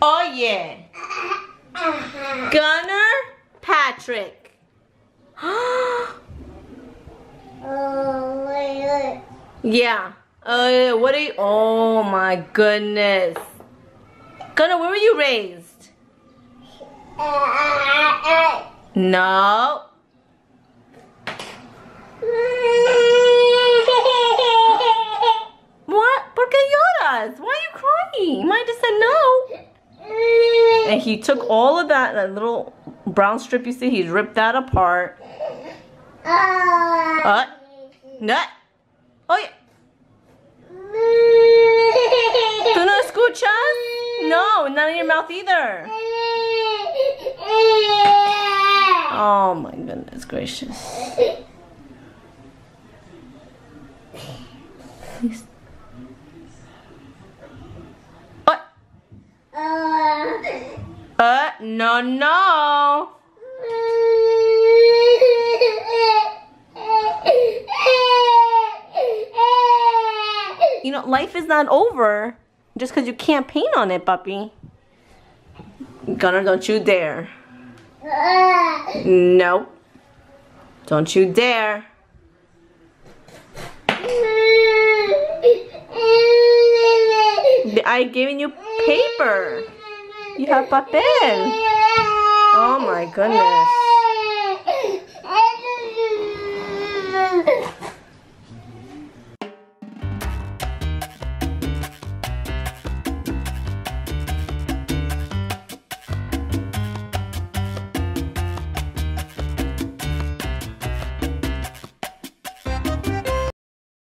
Oh yeah. Gunner Patrick. yeah. Uh, what are you? Oh my goodness. Gunner, where were you raised? No. What? ¿Por qué lloras? Why are you crying? You might have said no. And he took all of that, that little brown strip you see, he ripped that apart. Uh, nut. Oh yeah. ¿Tú no escuchas? No, not in your mouth either. Oh my goodness gracious. Please. What? Uh, no, no. You know, life is not over just because you can't paint on it, puppy. Gunner, don't you dare. No. Don't you dare. I giving you paper. You have papel. Oh my goodness.